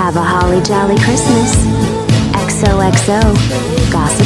Have a holly jolly Christmas. XOXO, Gossip